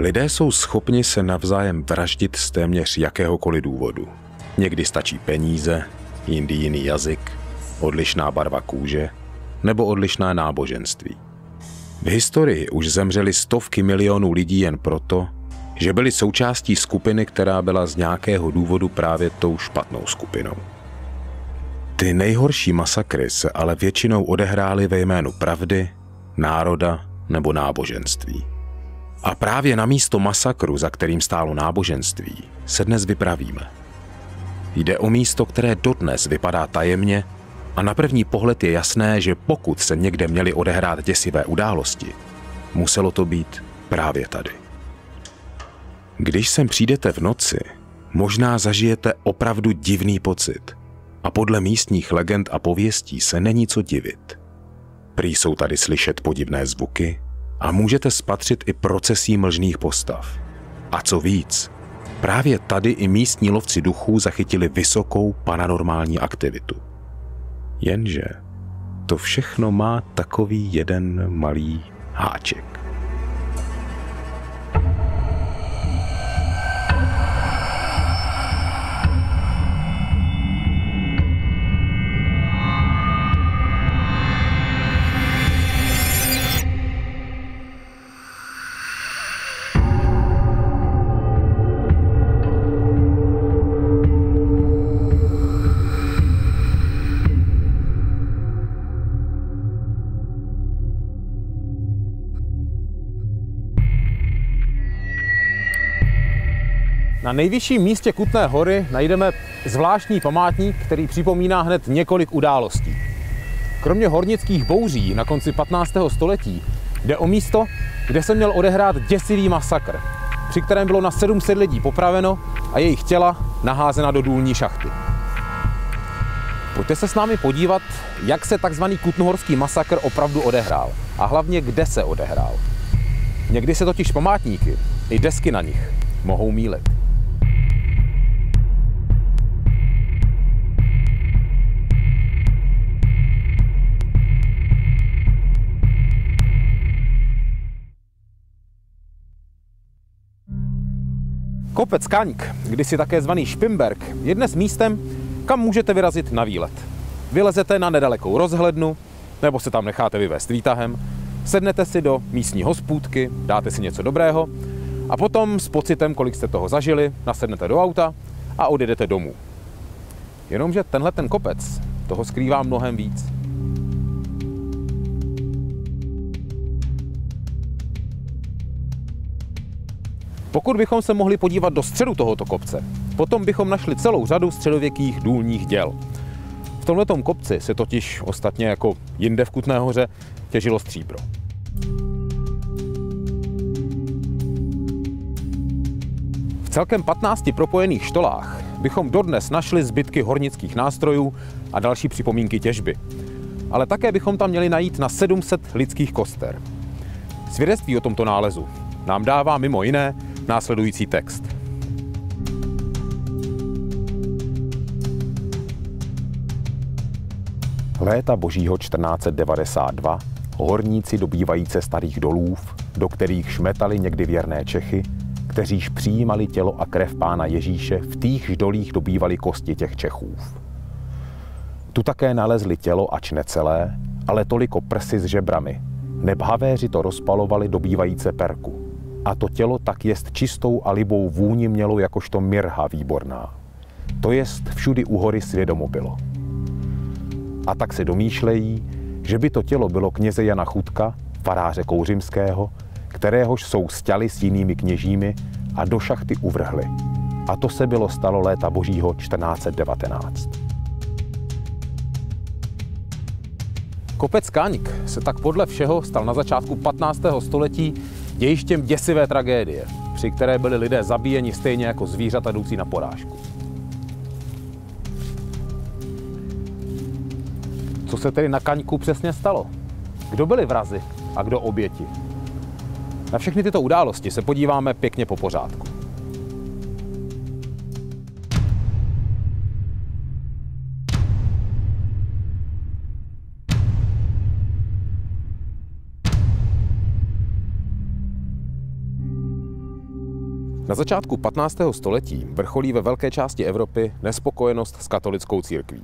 Lidé jsou schopni se navzájem vraždit z téměř jakéhokoliv důvodu. Někdy stačí peníze, jindy jiný jazyk, odlišná barva kůže nebo odlišné náboženství. V historii už zemřeli stovky milionů lidí jen proto, že byli součástí skupiny, která byla z nějakého důvodu právě tou špatnou skupinou. Ty nejhorší masakry se ale většinou odehrály ve jménu pravdy, národa nebo náboženství. A právě na místo masakru, za kterým stálo náboženství, se dnes vypravíme. Jde o místo, které dodnes vypadá tajemně a na první pohled je jasné, že pokud se někde měly odehrát děsivé události, muselo to být právě tady. Když sem přijdete v noci, možná zažijete opravdu divný pocit. A podle místních legend a pověstí se není co divit. Prý jsou tady slyšet podivné zvuky a můžete spatřit i procesí mlžných postav. A co víc, právě tady i místní lovci duchů zachytili vysokou paranormální aktivitu. Jenže to všechno má takový jeden malý háček. Na nejvyšším místě Kutné hory najdeme zvláštní památník, který připomíná hned několik událostí. Kromě hornických bouří na konci 15. století jde o místo, kde se měl odehrát děsivý masakr, při kterém bylo na 700 lidí popraveno a jejich těla naházena do důlní šachty. Pojďte se s námi podívat, jak se takzvaný kutnohorský masakr opravdu odehrál a hlavně kde se odehrál. Někdy se totiž památníky, i desky na nich, mohou mílit. Kopec Kaňk, kdysi také zvaný Špimberg, je dnes místem, kam můžete vyrazit na výlet. Vylezete na nedalekou rozhlednu, nebo se tam necháte vyvést výtahem, sednete si do místní hospůdky, dáte si něco dobrého a potom s pocitem, kolik jste toho zažili, nasednete do auta a odjedete domů. Jenomže tenhle ten kopec toho skrývá mnohem víc. Pokud bychom se mohli podívat do středu tohoto kopce, potom bychom našli celou řadu středověkých důlních děl. V tomto kopci se totiž ostatně jako jinde v Kutné hoře těžilo stříbro. V celkem 15 propojených štolách bychom dodnes našli zbytky hornických nástrojů a další připomínky těžby. Ale také bychom tam měli najít na 700 lidských koster. Svědectví o tomto nálezu nám dává mimo jiné následující text. Léta božího 1492 horníci dobývajíce starých dolův, do kterých šmetali někdy věrné Čechy, kteříž přijímali tělo a krev pána Ježíše, v týchž dolích dobývali kosti těch Čechů. Tu také nalezli tělo, ač necelé, ale toliko prsy s žebrami. Nebhavéři to rozpalovali dobývajíce perku a to tělo tak jest čistou a libou vůni mělo jakožto mirha výborná. To jest všudy u hory svědomo bylo. A tak se domýšlejí, že by to tělo bylo kněze Jana Chutka, faráře Kouřimského, kteréhož jsou stěli s jinými kněžími a do šachty uvrhli. A to se bylo stalo léta božího 1419. Kopec Kánik se tak podle všeho stal na začátku 15. století dějištěm děsivé tragédie, při které byli lidé zabíjeni stejně jako zvířata jdoucí na porážku. Co se tedy na Kaňku přesně stalo? Kdo byli vrazi a kdo oběti? Na všechny tyto události se podíváme pěkně po pořádku. Na začátku 15. století vrcholí ve velké části Evropy nespokojenost s katolickou církví.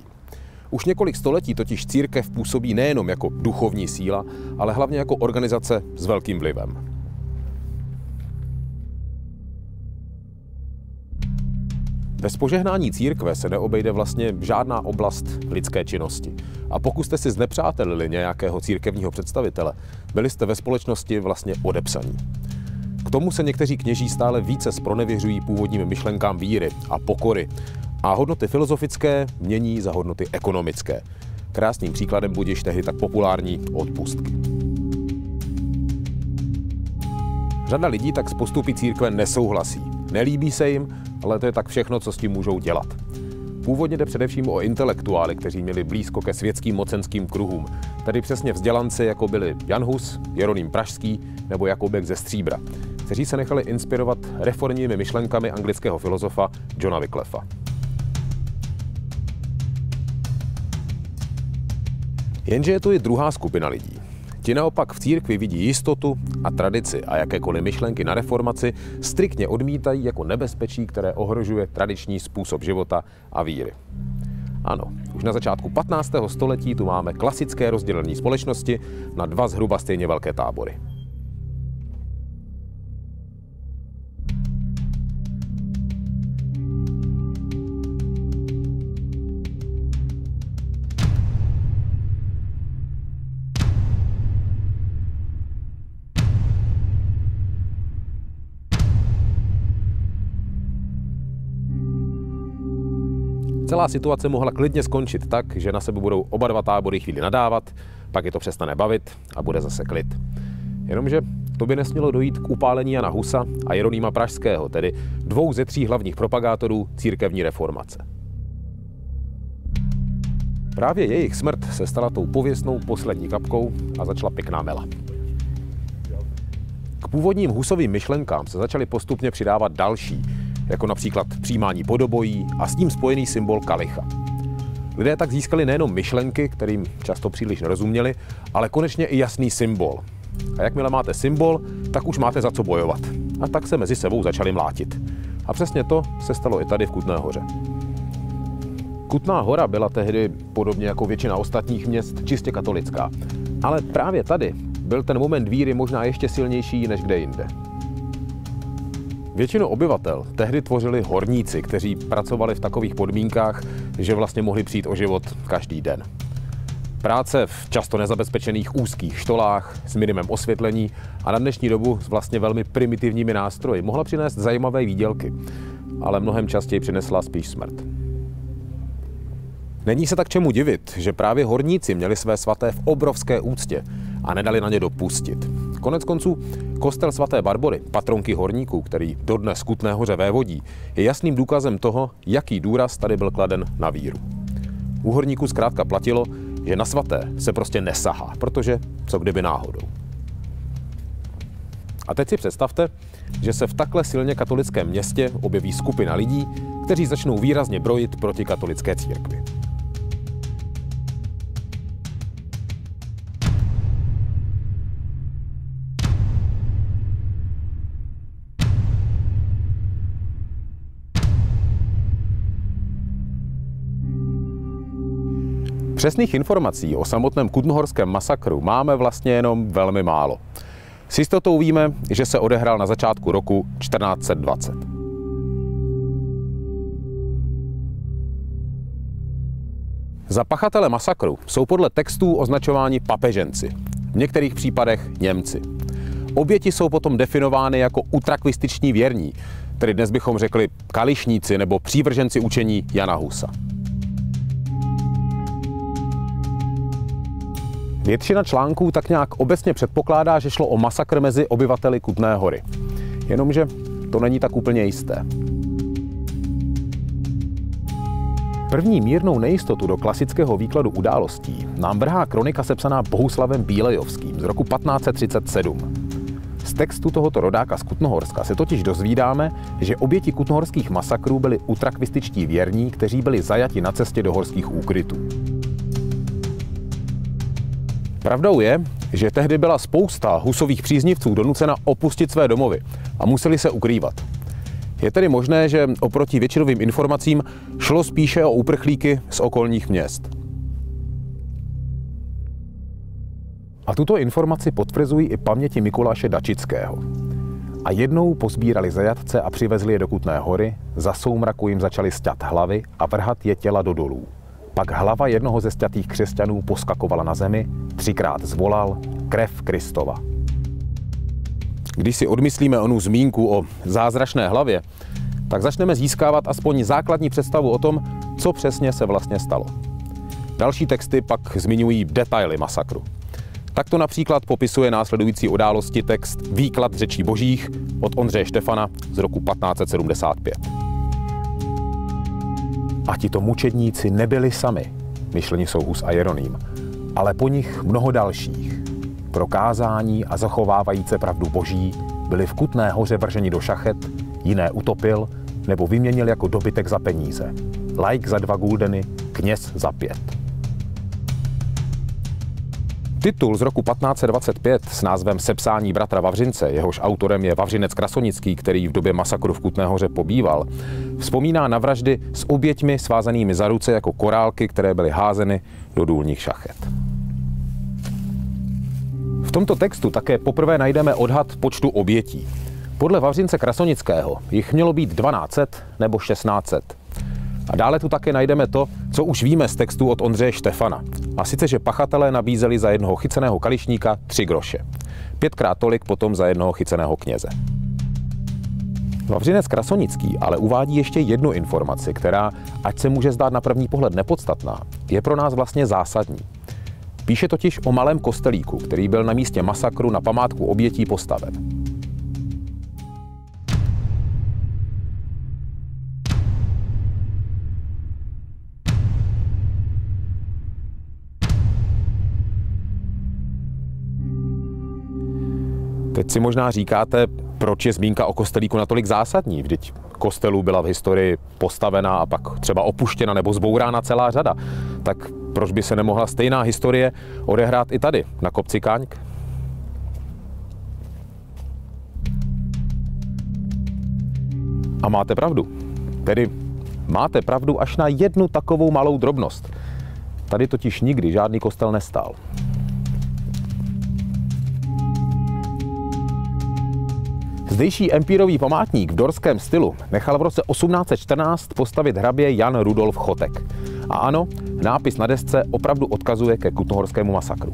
Už několik století totiž církev působí nejenom jako duchovní síla, ale hlavně jako organizace s velkým vlivem. Bez požehnání církve se neobejde vlastně žádná oblast lidské činnosti. A pokud jste si znepřátelili nějakého církevního představitele, byli jste ve společnosti vlastně odepsaní. K tomu se někteří kněží stále více spronevěřují původním myšlenkám víry a pokory a hodnoty filozofické mění za hodnoty ekonomické. Krásným příkladem budiš tehdy tak populární odpustky. Řada lidí tak s postupy církve nesouhlasí. Nelíbí se jim, ale to je tak všechno, co s tím můžou dělat. Původně jde především o intelektuály, kteří měli blízko ke světským mocenským kruhům, tedy přesně vzdělanci, jako byli Jan Hus, Jeroným Pražský nebo Jakubek ze Stříbra, kteří se nechali inspirovat reformními myšlenkami anglického filozofa Johna Wycliffa. Jenže je tu i druhá skupina lidí. Ti naopak v církvi vidí jistotu a tradici a jakékoliv myšlenky na reformaci striktně odmítají jako nebezpečí, které ohrožuje tradiční způsob života a víry. Ano, už na začátku 15. století tu máme klasické rozdělení společnosti na dva zhruba stejně velké tábory. Celá situace mohla klidně skončit tak, že na sebe budou oba dva tábory chvíli nadávat, pak je to přestane bavit a bude zase klid. Jenomže to by nesmělo dojít k upálení Jana Husa a Jeronýma Pražského, tedy dvou ze tří hlavních propagátorů církevní reformace. Právě jejich smrt se stala tou pověstnou poslední kapkou a začala pěkná mela. K původním husovým myšlenkám se začaly postupně přidávat další, jako například přijímání podobojí a s tím spojený symbol kalicha. Lidé tak získali nejenom myšlenky, kterým často příliš nerozuměli, ale konečně i jasný symbol. A jakmile máte symbol, tak už máte za co bojovat. A tak se mezi sebou začali mlátit. A přesně to se stalo i tady v Kutné hoře. Kutná hora byla tehdy, podobně jako většina ostatních měst, čistě katolická. Ale právě tady byl ten moment víry možná ještě silnější než kde jinde. Většinu obyvatel tehdy tvořili horníci, kteří pracovali v takových podmínkách, že vlastně mohli přijít o život každý den. Práce v často nezabezpečených úzkých štolách s minimem osvětlení a na dnešní dobu s vlastně velmi primitivními nástroji mohla přinést zajímavé výdělky, ale mnohem častěji přinesla spíš smrt. Není se tak čemu divit, že právě horníci měli své svaté v obrovské úctě a nedali na ně dopustit. Konec konců kostel svaté Barbory, patronky horníků, který dodnes Kutné hoře vévodí, je jasným důkazem toho, jaký důraz tady byl kladen na víru. U horníků zkrátka platilo, že na svaté se prostě nesahá, protože co kdyby náhodou. A teď si představte, že se v takhle silně katolickém městě objeví skupina lidí, kteří začnou výrazně brojit proti katolické církvi. Přesných informací o samotném kutnohorském masakru máme vlastně jenom velmi málo. S jistotou víme, že se odehrál na začátku roku 1420. Za pachatele masakru jsou podle textů označováni papeženci, v některých případech Němci. Oběti jsou potom definovány jako utrakvističní věrní, tedy dnes bychom řekli kališníci nebo přívrženci učení Jana Husa. Většina článků tak nějak obecně předpokládá, že šlo o masakr mezi obyvateli Kutné hory. Jenomže to není tak úplně jisté. První mírnou nejistotu do klasického výkladu událostí nám vrhá kronika sepsaná Bohuslavem Bílejovským z roku 1537. Z textu tohoto rodáka z Kutnohorska se totiž dozvídáme, že oběti kutnohorských masakrů byli utrakvističtí věrní, kteří byli zajati na cestě do horských úkrytů. Pravdou je, že tehdy byla spousta husových příznivců donucena opustit své domovy a museli se ukrývat. Je tedy možné, že oproti většinovým informacím šlo spíše o uprchlíky z okolních měst. A tuto informaci potvrzují i paměti Mikuláše Dačického. A jednou pozbírali zajatce a přivezli je do Kutné hory, za soumraku jim začali sťat hlavy a vrhat je těla do dolů. Pak hlava jednoho ze sťatých křesťanů poskakovala na zemi, třikrát zvolal krev Kristova. Když si odmyslíme onu zmínku o zázračné hlavě, tak začneme získávat aspoň základní představu o tom, co přesně se vlastně stalo. Další texty pak zmiňují detaily masakru. Tak to například popisuje následující události text Výklad řečí božích od Ondřeje Štefana z roku 1575. A tito mučedníci nebyli sami, myšleni jsou Hus a Jeroným, ale po nich mnoho dalších. Prokázání a zachovávající pravdu boží byli v Kutné hoře vrženi do šachet, jiné utopil nebo vyměnil jako dobytek za peníze. Like za dva guldeny, kněz za pět. Titul z roku 1525 s názvem Sepsání bratra Vavřince, jehož autorem je Vavřinec Krasonický, který v době masakru v Kutné hoře pobýval, vzpomíná na vraždy s oběťmi svázanými za ruce jako korálky, které byly házeny do důlních šachet. V tomto textu také poprvé najdeme odhad počtu obětí. Podle Vavřince Krasonického jich mělo být 1200 nebo 1600. A dále tu také najdeme to, co už víme z textu od Ondřeje Štefana. A sice, že pachatelé nabízeli za jednoho chyceného kališníka tři groše. Pětkrát tolik potom za jednoho chyceného kněze. Vavřinec Krasonický ale uvádí ještě jednu informaci, která, ať se může zdát na první pohled nepodstatná, je pro nás vlastně zásadní. Píše totiž o malém kostelíku, který byl na místě masakru na památku obětí postaven. Teď si možná říkáte, proč je zmínka o kostelíku natolik zásadní. Vždyť kostelů byla v historii postavená a pak třeba opuštěna nebo zbourána celá řada. Tak proč by se nemohla stejná historie odehrát i tady, na kopci Káňk? A máte pravdu. Tedy máte pravdu až na jednu takovou malou drobnost. Tady totiž nikdy žádný kostel nestál. Zdejší empírový památník v dorském stylu nechal v roce 1814 postavit hrabě Jan Rudolf Chotek. A ano, nápis na desce opravdu odkazuje ke kutnohorskému masakru.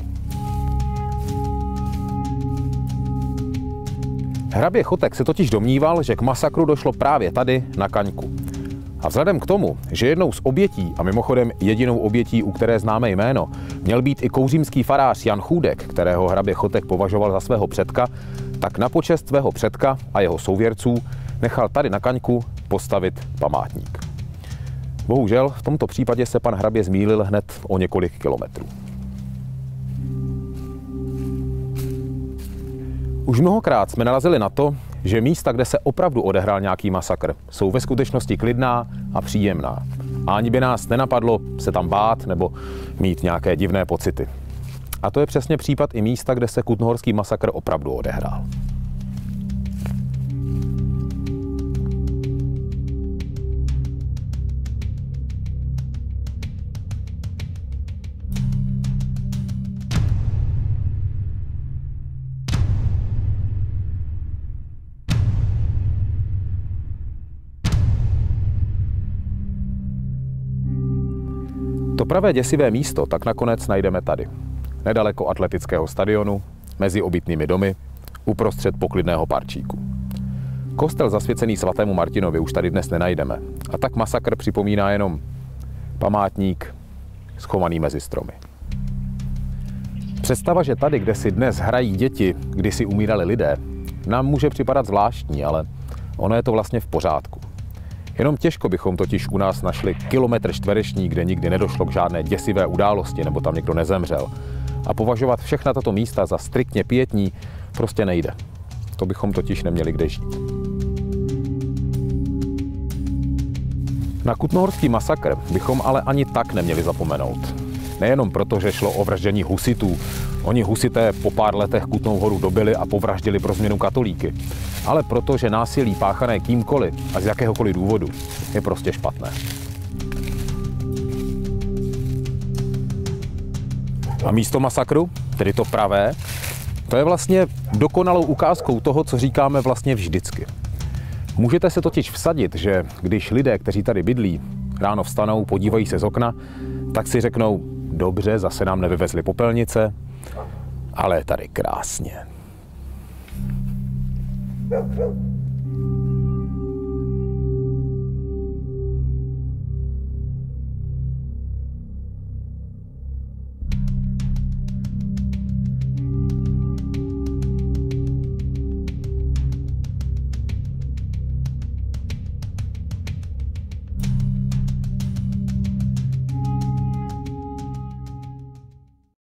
Hrabě Chotek se totiž domníval, že k masakru došlo právě tady, na Kaňku. A vzhledem k tomu, že jednou z obětí, a mimochodem jedinou obětí, u které známe jméno, měl být i kouřímský farář Jan Chůdek, kterého hrabě Chotek považoval za svého předka, tak na počest svého předka a jeho souvěrců nechal tady na Kaňku postavit památník. Bohužel v tomto případě se pan hrabě zmílil hned o několik kilometrů. Už mnohokrát jsme narazili na to, že místa, kde se opravdu odehrál nějaký masakr, jsou ve skutečnosti klidná a příjemná. A ani by nás nenapadlo se tam bát nebo mít nějaké divné pocity. A to je přesně případ i místa, kde se kutnohorský masakr opravdu odehrál. To pravé děsivé místo tak nakonec najdeme tady nedaleko atletického stadionu, mezi obytnými domy, uprostřed poklidného parčíku. Kostel zasvěcený svatému Martinovi už tady dnes nenajdeme a tak masakr připomíná jenom památník schovaný mezi stromy. Představa, že tady, kde si dnes hrají děti, kdy si umírali lidé, nám může připadat zvláštní, ale ono je to vlastně v pořádku. Jenom těžko bychom totiž u nás našli kilometr čtvereční, kde nikdy nedošlo k žádné děsivé události nebo tam někdo nezemřel a považovat všechna tato místa za striktně pětní prostě nejde. To bychom totiž neměli kde žít. Na kutnohorský masakr bychom ale ani tak neměli zapomenout. Nejenom proto, že šlo o vraždění husitů. Oni husité po pár letech Kutnou horu dobili a povraždili pro změnu katolíky. ale proto, že násilí páchané kýmkoliv a z jakéhokoliv důvodu je prostě špatné. A místo masakru, tedy to pravé, to je vlastně dokonalou ukázkou toho, co říkáme vlastně vždycky. Můžete se totiž vsadit, že když lidé, kteří tady bydlí, ráno vstanou, podívají se z okna, tak si řeknou, dobře, zase nám nevyvezli popelnice, ale je tady krásně.